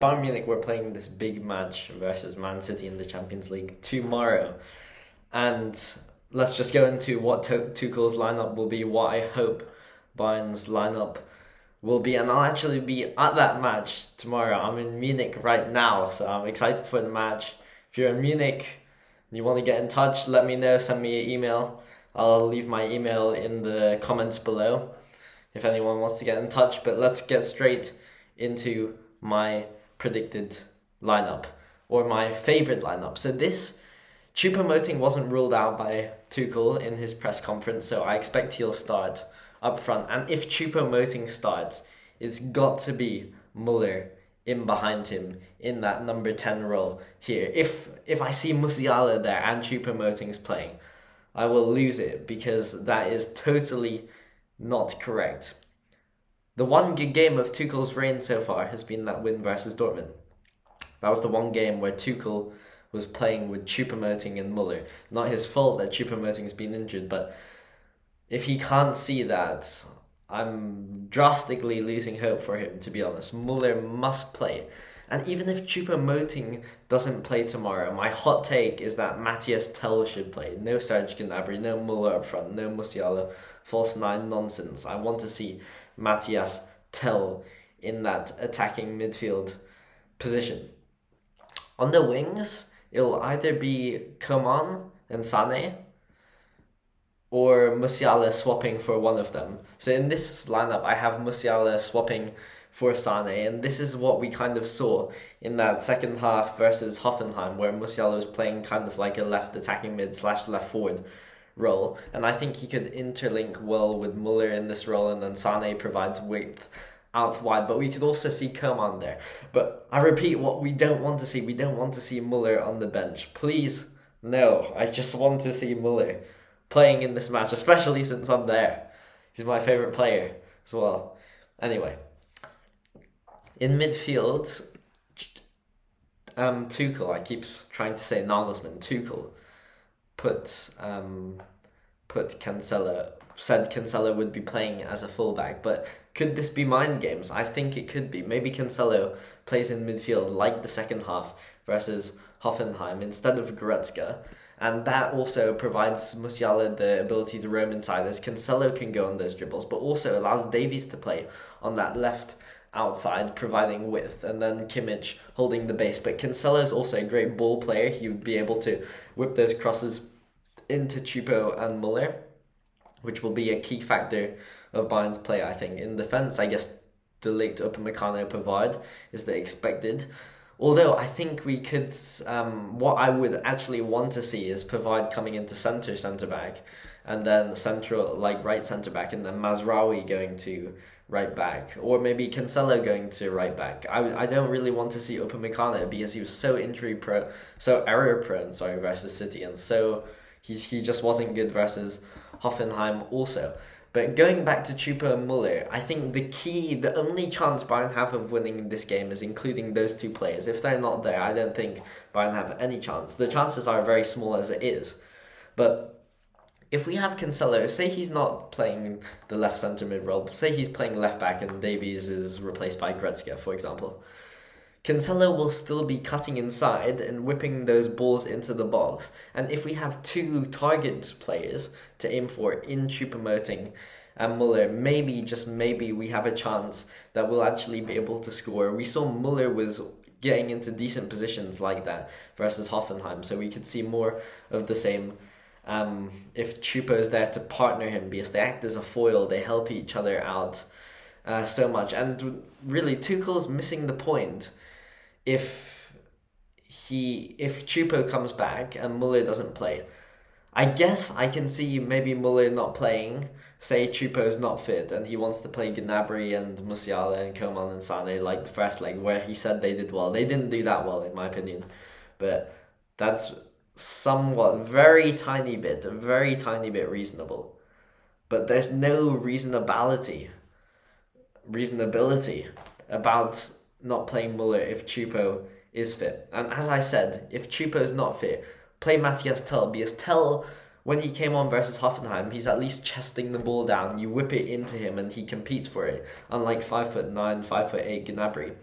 Bayern Munich were playing this big match versus Man City in the Champions League tomorrow. And let's just go into what Tuchel's lineup will be, what I hope Bayern's lineup will be. And I'll actually be at that match tomorrow. I'm in Munich right now, so I'm excited for the match. If you're in Munich and you want to get in touch, let me know, send me an email. I'll leave my email in the comments below if anyone wants to get in touch. But let's get straight into my predicted lineup or my favorite lineup. So this Choupo-Moting wasn't ruled out by Tuchel in his press conference, so I expect he'll start up front. And if Choupo-Moting starts, it's got to be Muller in behind him in that number 10 role here. If if I see Musiala there and Choupo-Moting's playing, I will lose it because that is totally not correct. The one good game of Tuchel's reign so far has been that win versus Dortmund. That was the one game where Tuchel was playing with Choupo-Moting and Muller. Not his fault that Choupo-Moting's been injured, but if he can't see that, I'm drastically losing hope for him, to be honest. Muller must play. And even if Choupo-Moting doesn't play tomorrow, my hot take is that Mathys Tel should play. No Serge Gnabry, no Muller up front, no Musiala. False nine nonsense. I want to see Mathys Tel in that attacking midfield position. On the wings, it'll either be Coman and Sane or Musiala swapping for one of them. So in this lineup, I have Musiala swapping for Sane, and this is what we kind of saw in that second half versus Hoffenheim, where Musiala was playing kind of like a left attacking mid slash left forward role, and I think he could interlink well with Muller in this role, and then Sane provides width out wide, but we could also see Coman there. But I repeat, what we don't want to see, we don't want to see Muller on the bench. Please, no. I just want to see Muller playing in this match, especially since I'm there. He's my favourite player as well. Anyway, in midfield, um, Tuchel, I keep trying to say Nagelsmann, Tuchel, put um, put Cancelo, said Cancelo would be playing as a fullback, but could this be mind games? I think it could be. Maybe Cancelo plays in midfield like the second half versus Hoffenheim instead of Goretzka and that also provides Musiala the ability to roam inside as Cancelo can go on those dribbles, but also allows Davies to play on that left outside, providing width, and then Kimmich holding the base. But Cancelo is also a great ball player. He would be able to whip those crosses into Choupo and Muller, which will be a key factor of Bayern's play, I think. In defence, I guess the De Ligt, Upamecano, Pavard is the expected. Although I think we could, um, what I would actually want to see is provide coming into centre centre back, and then central like right centre back, and then Mazraoui going to right back, or maybe Cancelo going to right back. I, I don't really want to see Upamecano because he was so injury prone, so error prone, sorry, versus City, and so he he just wasn't good versus Hoffenheim also. But going back to Choupo and Muller, I think the key, the only chance Bayern have of winning this game is including those two players. If they're not there, I don't think Bayern have any chance. The chances are very small as it is. But if we have Cancelo, say he's not playing the left centre mid role, say he's playing left back and Davies is replaced by Goretzka, for example. Cancelo will still be cutting inside and whipping those balls into the box. And if we have two target players to aim for in Choupo-Moting and Muller, maybe, just maybe, we have a chance that we'll actually be able to score. We saw Muller was getting into decent positions like that versus Hoffenheim, so we could see more of the same. Um, if Choupo is there to partner him, because they act as a foil, they help each other out uh, so much. And really, Tuchel's missing the point if he if Choupo comes back and Muller doesn't play. I guess I can see maybe Muller not playing. Say Choupo's not fit and he wants to play Gnabry and Musiala and Coman and Sane like the first leg where he said they did well. They didn't do that well in my opinion, but that's somewhat very tiny bit, a very tiny bit reasonable. But there's no reasonability, reasonability about not playing Muller if Choupo is fit. And as I said, if Choupo is not fit, play Mathys Tel because Tel, when he came on versus Hoffenheim, he's at least chesting the ball down. You whip it into him and he competes for it. Unlike five foot nine, five foot eight Gnabry.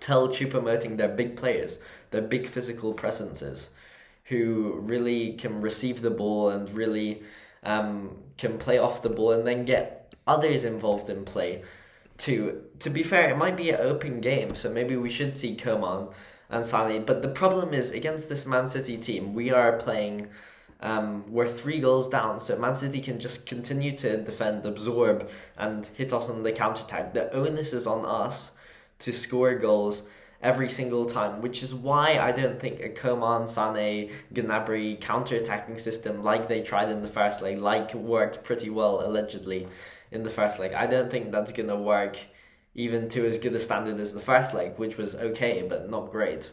Tel Choupo-Moting they're big players, they're big physical presences, who really can receive the ball and really um, can play off the ball and then get others involved in play. To to be fair, it might be an open game, so maybe we should see Coman and Sané. But the problem is against this Man City team, we are playing. Um, we're three goals down, so Man City can just continue to defend, absorb, and hit us on the counter attack. The onus is on us to score goals every single time, which is why I don't think a Coman, Sane, Gnabry counter-attacking system like they tried in the first leg, like worked pretty well allegedly in the first leg. I don't think that's gonna work even to as good a standard as the first leg, which was okay but not great.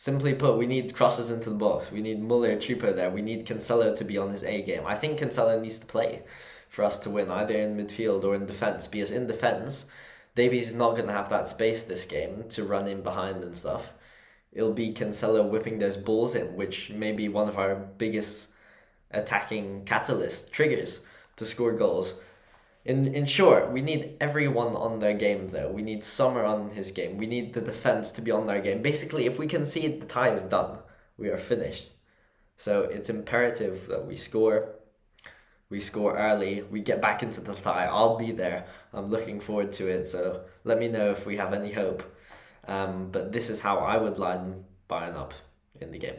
Simply put, we need crosses into the box. We need Muller, Choupo there. We need Cancelo to be on his A game. I think Cancelo needs to play for us to win, either in midfield or in defence, because in defence, Davies is not going to have that space this game to run in behind and stuff. It'll be Cancelo whipping those balls in, which may be one of our biggest attacking catalyst triggers to score goals. In in short, we need everyone on their game though. We need Sommer on his game. We need the defense to be on their game. Basically, if we concede, the tie is done. We are finished. So it's imperative that we score we score early, we get back into the tie. I'll be there. I'm looking forward to it. So let me know if we have any hope. Um, but this is how I would line Bayern up in the game.